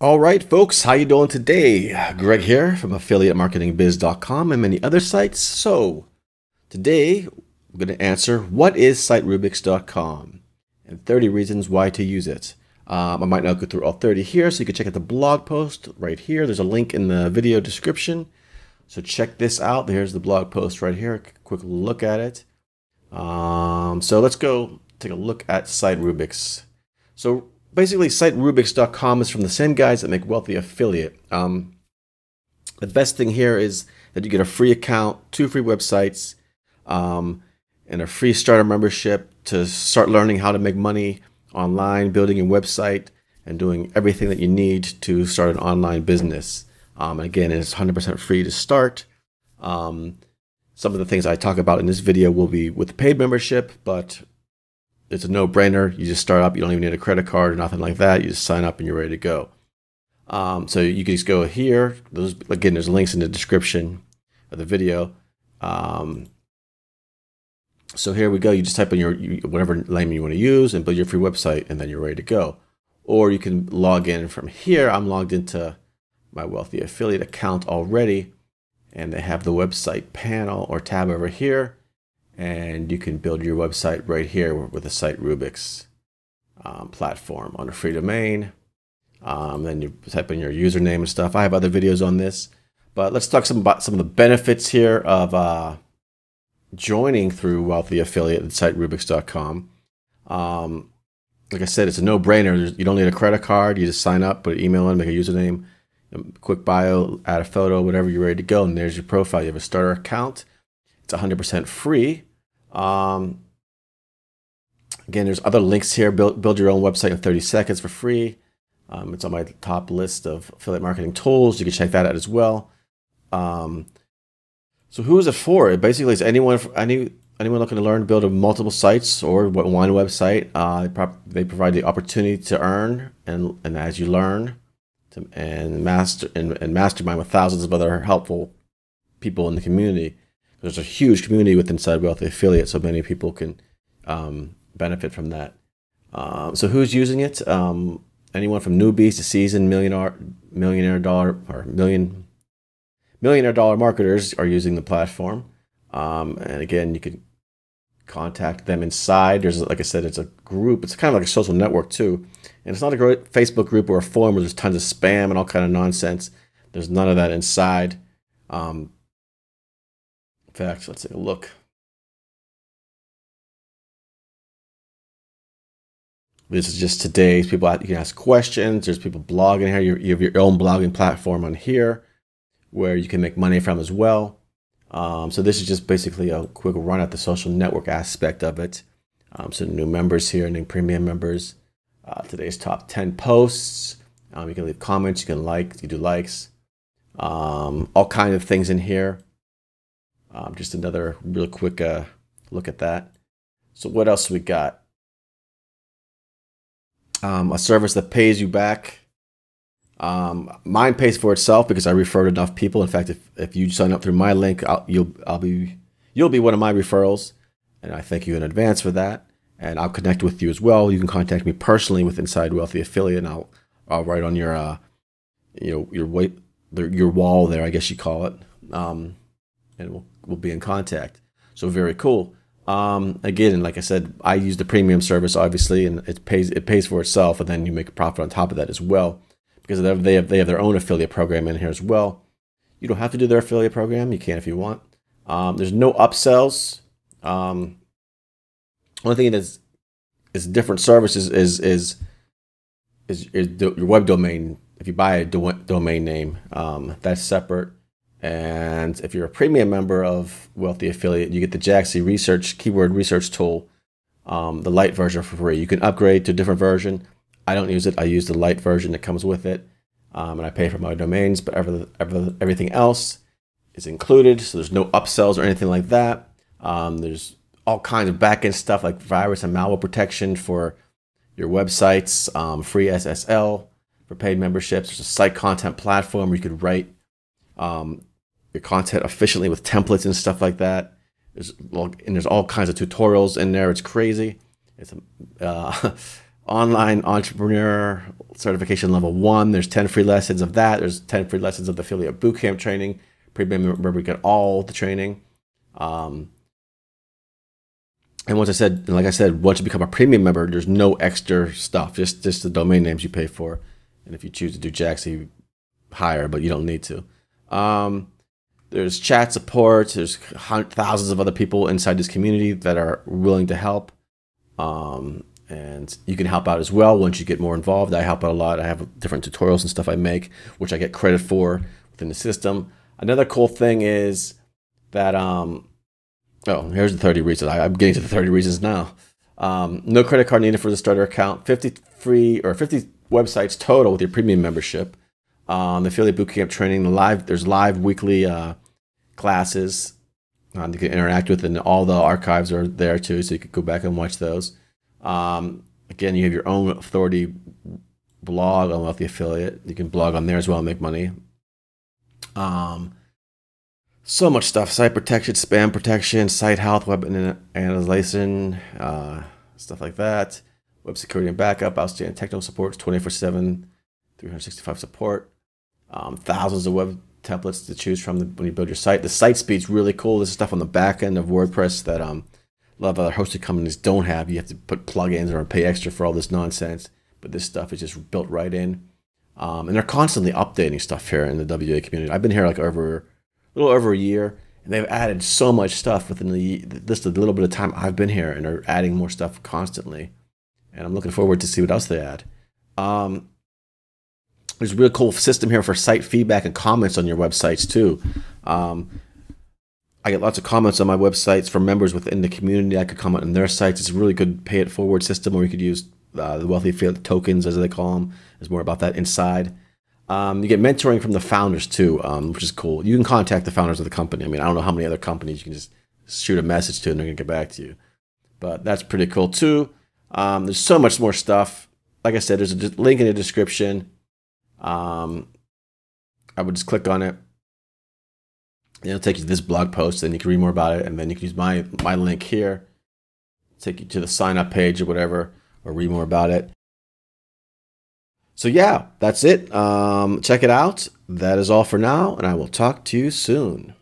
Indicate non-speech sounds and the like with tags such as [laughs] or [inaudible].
All right, folks, how you doing today? Greg here from affiliatemarketingbiz.com and many other sites. So, today I'm going to answer what is siterubix.com and 30 reasons why to use it. Um, I might not go through all 30 here, so you can check out the blog post right here. There's a link in the video description. So check this out. Here's the blog post right here. Quick look at it. Um, so let's go take a look at SiteRubix. So basically siterubix.com is from the same guys that make Wealthy Affiliate. Um, the best thing here is that you get a free account, two free websites, um, and a free starter membership to start learning how to make money online, building a website, and doing everything that you need to start an online business. Um, and again, it's 100% free to start. Um, some of the things I talk about in this video will be with paid membership, but it's a no-brainer. You just start up. You don't even need a credit card or nothing like that. You just sign up and you're ready to go. Um, so you can just go here. Those again, there's links in the description of the video. Um, so here we go. You just type in your whatever name you want to use and build your free website, and then you're ready to go. Or you can log in from here. I'm logged into my Wealthy Affiliate account already, and they have the website panel or tab over here and you can build your website right here with the SiteRubix um, platform on a free domain. Um, then you type in your username and stuff. I have other videos on this, but let's talk some about some of the benefits here of uh, joining through Wealthy Affiliate at SiteRubix.com. Um, like I said, it's a no-brainer. You don't need a credit card. You just sign up, put an email in, make a username, quick bio, add a photo, whatever you're ready to go, and there's your profile. You have a starter account. It's 100% free. Um, again, there's other links here. Build, build your own website in 30 seconds for free. Um, it's on my top list of affiliate marketing tools. You can check that out as well. Um, so who is it for? It basically is anyone any anyone looking to learn to build multiple sites or one website. Uh, they, pro- they, provide the opportunity to earn and and as you learn to, and master and, and mastermind with thousands of other helpful people in the community there's a huge community within inside Wealthy Affiliate, so many people can um, benefit from that. Um, so who's using it? Um, anyone from newbies to seasoned millionaire, millionaire dollar or million millionaire dollar marketers are using the platform. Um, and again, you can contact them inside. There's, like I said, it's a group. It's kind of like a social network too, and it's not a great Facebook group or a forum where there's tons of spam and all kind of nonsense. There's none of that inside. Um, let's take a look. This is just today's people. You can ask questions. There's people blogging here. You have your own blogging platform on here where you can make money from as well. Um, so this is just basically a quick run at the social network aspect of it. Um, so new members here, new premium members. Uh, today's top 10 posts. Um, you can leave comments. You can like. You do likes. Um, all kind of things in here. Um, just another real quick uh, look at that. So what else we got? Um, a service that pays you back. Um, mine pays for itself because I referred enough people. In fact, if, if you sign up through my link, I'll, you'll I'll be you'll be one of my referrals, and I thank you in advance for that. And I'll connect with you as well. You can contact me personally with Inside Wealthy Affiliate, and I'll I'll write on your uh, you know your weight your wall there, I guess you call it. Um, and we'll, we'll be in contact. So very cool. Um, again, like I said, I use the premium service obviously, and it pays it pays for itself, and then you make a profit on top of that as well, because they have they have their own affiliate program in here as well. You don't have to do their affiliate program; you can if you want. Um, there's no upsells. Um, only thing that's is different services is is is, is your web domain. If you buy a do domain name, um, that's separate. And if you're a premium member of Wealthy Affiliate, you get the Jaaxy Research Keyword Research Tool, um, the light version for free. You can upgrade to a different version. I don't use it. I use the light version that comes with it, um, and I pay for my domains. But every, every, everything else is included, so there's no upsells or anything like that. Um, there's all kinds of backend stuff like virus and malware protection for your websites, um, free SSL for paid memberships. There's a site content platform where you could write um, your content efficiently with templates and stuff like that. There's and there's all kinds of tutorials in there. It's crazy. It's uh, [laughs] online entrepreneur certification level one. There's 10 free lessons of that. There's 10 free lessons of the affiliate bootcamp training. Premium member, we get all the training. Um, and once I said, like I said, once you become a premium member, there's no extra stuff, just just the domain names you pay for. And if you choose to do Jaaxy, higher, but you don't need to. Um, there's chat support. There's thousands of other people inside this community that are willing to help. Um, and you can help out as well once you get more involved. I help out a lot. I have different tutorials and stuff I make, which I get credit for within the system. Another cool thing is that um, oh, here's the 30 reasons. I, am getting to the 30 reasons now. Um, no credit card needed for the starter account. 50 free or 50 websites total with your premium membership. Um, the affiliate bootcamp training, the live there's live weekly uh, classes um, you can interact with, and all the archives are there too, so you can go back and watch those. Um, again, you have your own authority blog on Wealthy Affiliate. You can blog on there as well and make money. Um, so much stuff: site protection, spam protection, site health, web analyzation, uh, stuff like that. Web security and backup, outstanding technical support, 24 7, 365 support. Um, thousands of web templates to choose from when you build your site. The site speed's really cool. This is stuff on the back end of WordPress that um, a lot of other hosted companies don't have. You have to put plugins or pay extra for all this nonsense. But this stuff is just built right in. Um, and they're constantly updating stuff here in the WA community. I've been here like over a little over a year, and they've added so much stuff within the just a little bit of time I've been here, and they're adding more stuff constantly. And I'm looking forward to see what else they add. Um, there's a really cool system here for site feedback and comments on your websites too. Um, I get lots of comments on my websites from members within the community. I could comment on their sites. It's a really good pay it forward system, or you could use uh, the wealthy field tokens, as they call them. There's more about that inside. Um, you get mentoring from the founders too, um, which is cool. You can contact the founders of the company. I mean, I don't know how many other companies you can just shoot a message to and they're gonna get back to you, but that's pretty cool too. Um, there's so much more stuff. Like I said, there's a link in the description. Um, I would just click on it. It'll take you to this blog post, then you can read more about it, and then you can use my my link here, take you to the sign up page or whatever, or read more about it. So yeah, that's it. Um, check it out. That is all for now, and I will talk to you soon.